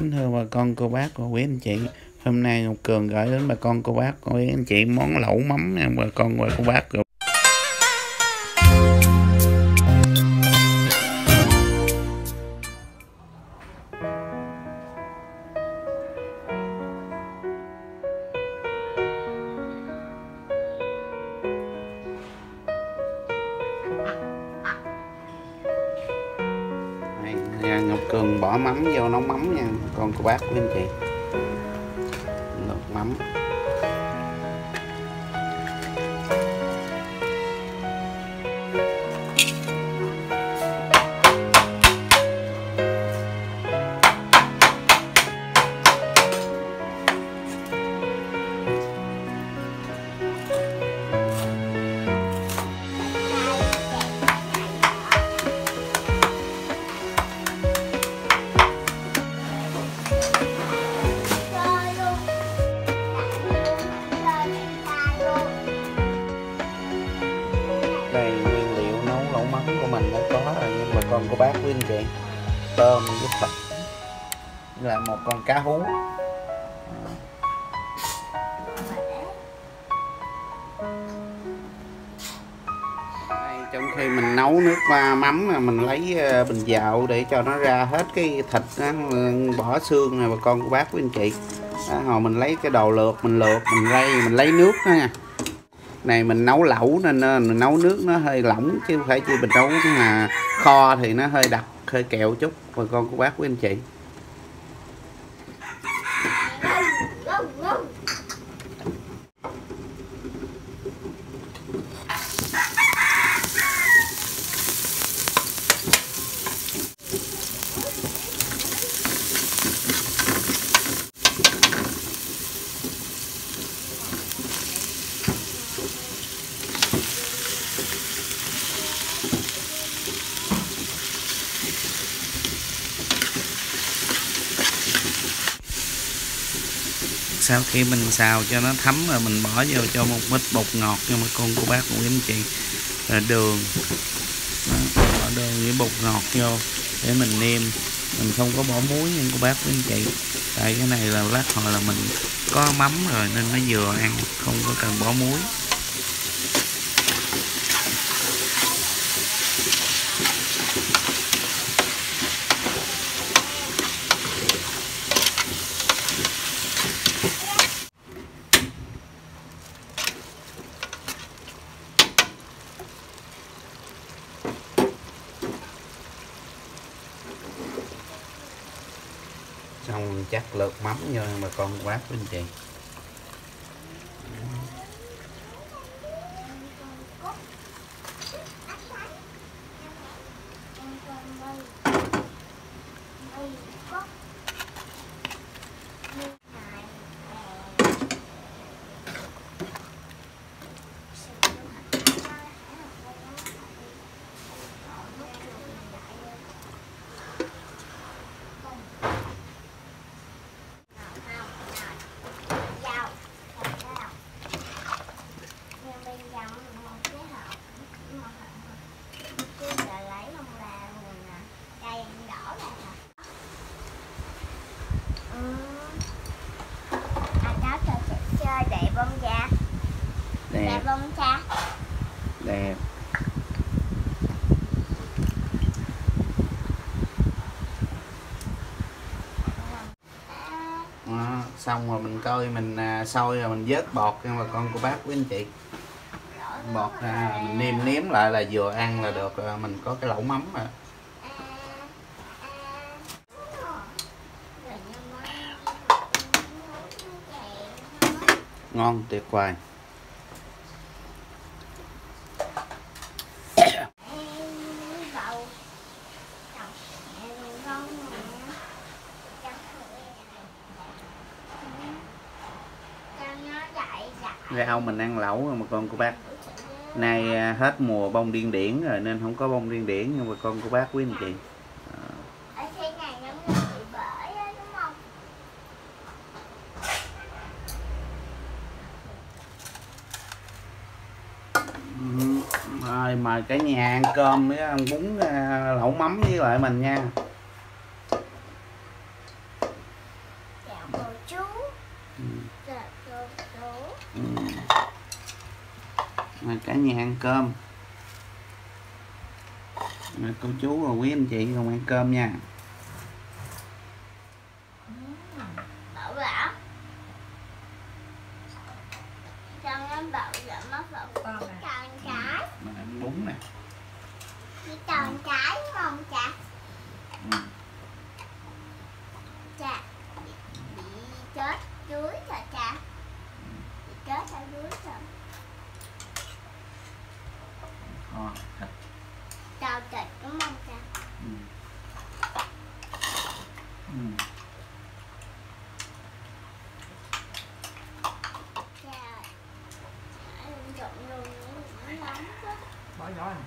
Kính thưa bà con, cô bác và quý anh chị. Hôm nay Ngọc Cường gửi đến bà con, cô bác quý anh chị món lẩu mắm nha, bà con và cô bác. Cường bỏ mắm vô nấu mắm nha con cô bác quý anh chị tôm với thịt là một con cá hú. Trong khi mình nấu nước qua mắm mà mình lấy ờ, bình dạo để cho nó ra hết cái thịt đó, bỏ xương này bà con của bác quý anh chị. Đó, hồi mình lấy cái đầu lượt mình lượt mình lấy mình lấy nước đó nha này mình nấu lẩu nên ờ, mình nấu nước nó hơi lỏng chứ không phải chỉ mình nấu mà kho thì nó hơi đặc, hơi kẹo chút. Bà con cô bác của anh chị. Sau khi mình xào cho nó thấm rồi mình bỏ vô cho một ít bột ngọt cho mà con cô bác quý anh chị. Rồi đường Đó, bỏ đường với bột ngọt vô để mình nêm. Mình không có bỏ muối nha cô bác quý anh chị. Tại cái này là lát hồi là mình có mắm rồi nên nó vừa ăn không có cần bỏ muối. Lượt mắm vô mà con cô bác anh chị đẹp không cha đẹp đẹp không cha đẹp đó, xong rồi mình coi mình à, sôi rồi mình vớt bọt cho bà con cô bác quý anh chị. Bọt ra mình nêm nếm lại là vừa ăn là được rồi mình có cái lẩu mắm mà. Ngon tuyệt vời. Rau mình ăn lẩu rồi mà con cô bác. Nay à, hết mùa bông điên điển rồi nên không có bông điên điển nhưng mà con cô bác quý anh chị. Đúng không? Ừ, rồi mời cả nhà ăn cơm với ăn bún à, lẩu mắm với lại mình nha Dạ, cô chú. ừ. Mời cả nhà ăn cơm. Mời cô chú và quý anh chị cùng ăn cơm nha. Bảo bảo. Cho em bảo dẫn mất bảo con nè tròn trái. mình ăn bún nè. Chỉ tròn trái đúng không cha? ừ. Cha bị, bị chết dưới rồi cha. Bị chết ở dưới rồi. kho thịt Trào thịt đúng không cha? ừ. Ừ. Cha. Em trộn luôn nó nóng quá. bỏ vỏ này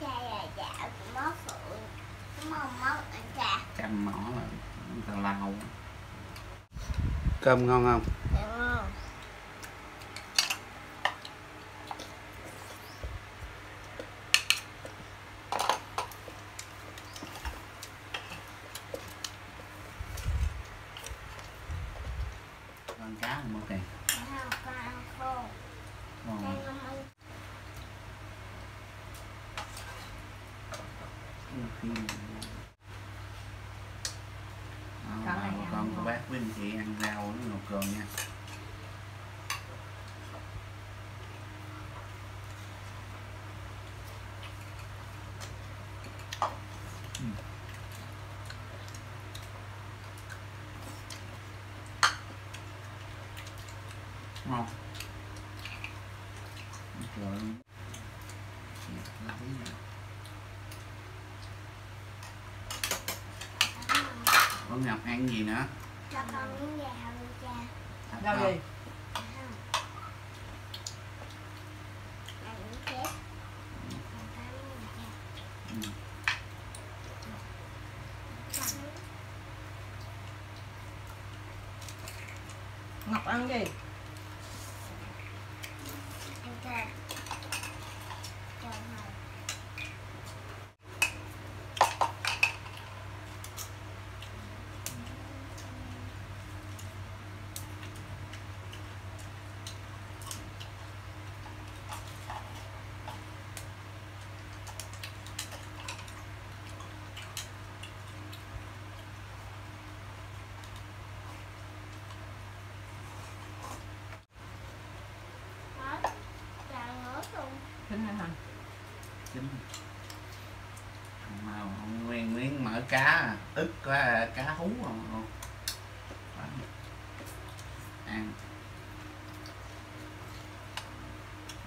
Cha là dạ của mó phượng. Đúng không mó anh cha? chăm mỏ là tào lao cơm ngon không? con cá không ok Không, con ăn khô. ngon Cha không ăn này ăn con cô ngon. bác với anh chị ăn rau nó ngọt cường nha ngon trời nè con ngọc ăn gì nữa cho con miếng gạo đi cha. Không? gì. Ừ. Ngọc ăn gì ăn cơm. Cơm hồng. Đó. Cha ngứa luôn. thính hả thằng. Chín mà không nguyên miếng mỡ cá à. ức quá à, cá hú không? Không. Ăn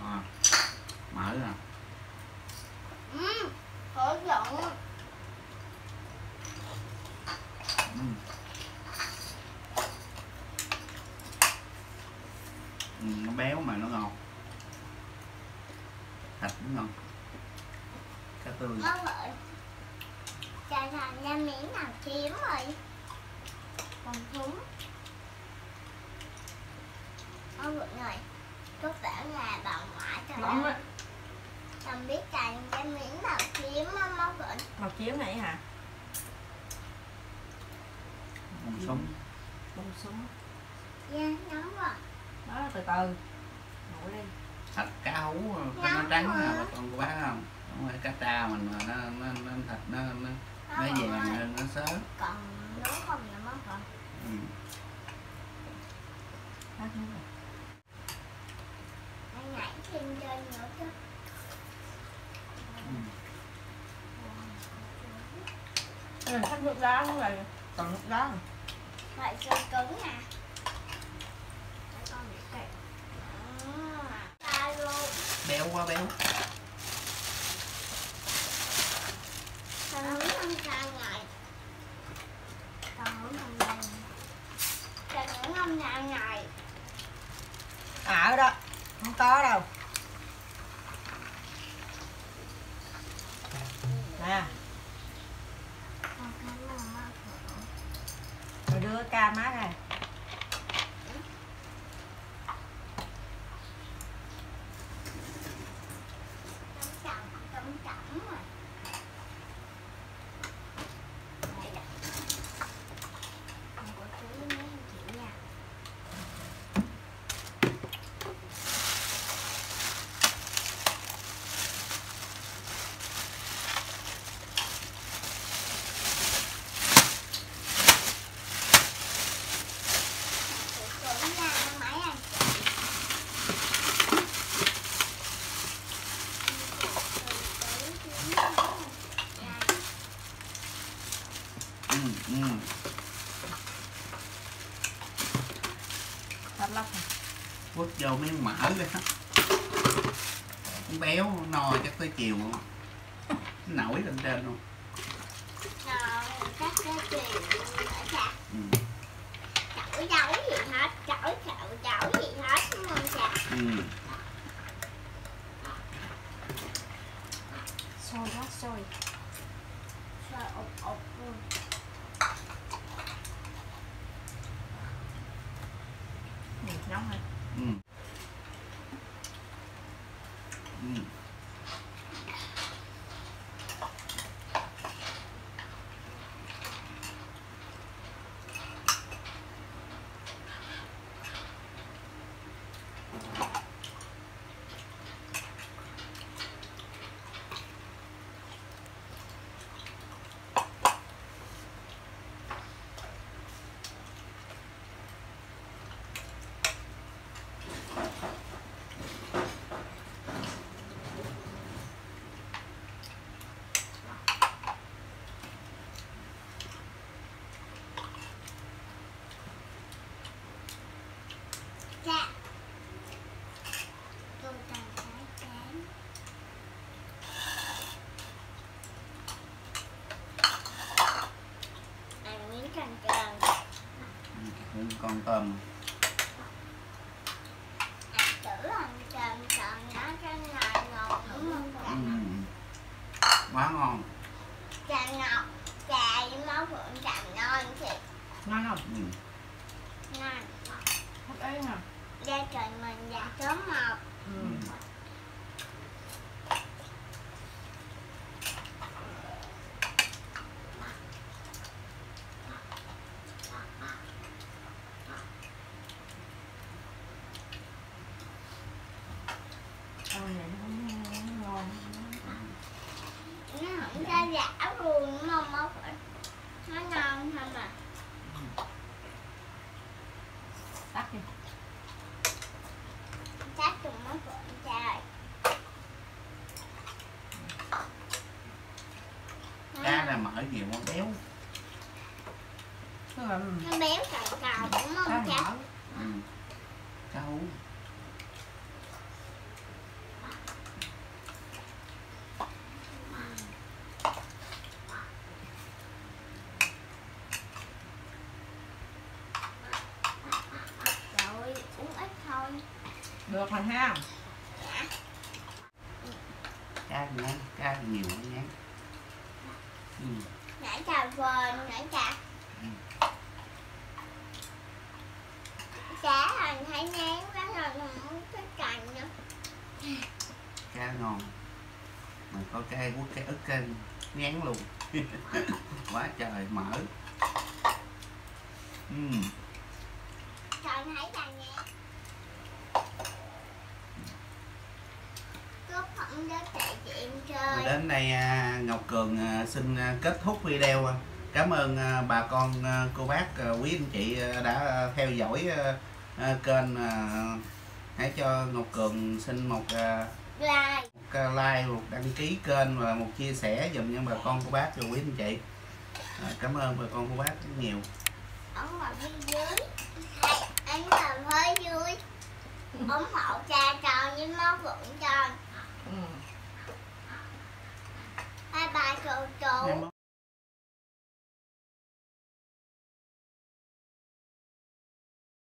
à, mỡ à Ừ. Hổ giận. ừ. Ừ, nó béo mà nó ngọt thịt cũng ngon cá tươi Má vợ. Cha thành ra miếng chiếm rồi. Còn thúng. Má vợ này. Có vẻ là bà ngoại trời ngon á. Không biết cành cái miếng nào chiếm á má vợ. ngọc chiếu này hả? Con súng bông súng Dạ, nóng quá. đó từ từ. Ngủ đi. Thịt cá hú cái nó trắng à bà con có bác không? Không phải cá tra mình mà nó nó, nó thịt nó nó, nó vàng nó sớm Còn nấu không vậy má vợ? ừ. Hết nước rồi. Anh nhảy thêm trên nữa chứ. Ừ. ừ, hết nước đá nữa rồi còn nước đá. Vậy cứng nè. Con bị kẹt. À, ta luôn. béo quá béo Con muốn ăn ca ngày. Con muốn ăn ngày. Con muốn ăn nhà ngày. à ở đó không có đâu nè Con cảm ơn má vợ. rồi đưa ca má này. Này. quất vô miếng mỡ rồi đó Con béo no chắc tới chiều luôn Nó nổi lên trên luôn ở chặt ừ. chảo chảo gì hết chảo chảo chảo gì hết đúng không chả Ừ. Sôi quá sôi. rồi ục ục luôn Ừ, nóng này. Ừ. Ừ. chả tôi cần phải chén ăn miếng canh trơn Ừ, con tôm ăn thử ăn trơn trơn nó cái ngọt ngọt đúng không ừ. chả quá ngon trà ngọt trà với máu phượng trà ngon thiệt Ngon không? ừ. ngon Hấp ấy hả? da trời mình da sớm mọc Ừ. Ừ. Ăn này nó không ngon. nó không ra giả luôn đúng không máu phượng nó ngon không? À Tắt đi. chắc cùng máu phượng trời cá là mỡ nhiều con béo. Nó béo cào cào đúng cá không cha mỡ. ừ. cá hú rồi uống ít thôi Được rồi ha. cá nhán cá nhiều nó nhán ừ. nãy trà vờn nãy trà Ừ. cá anh thấy nén quá rồi không thích cành nữa. Cá ngon. Mà có cái quất cái ức cái nhán luôn. Quá trời mỡ ừ. cho anh thấy trà nén đến chị em chơi đến đây à, Ngọc Cường à, xin à, kết thúc video. Cảm ơn bà con cô bác quý anh chị đã theo dõi kênh hãy cho Ngọc Cường xin một like. một like một đăng ký kênh và một chia sẻ dùm cho bà con cô bác và quý anh chị. Cảm ơn bà con cô bác rất nhiều. Ấn vào phía dưới. Hay ấn vào phía dưới. Ủng hộ cha tròn với máu phượng tròn Ừ. bye bye Em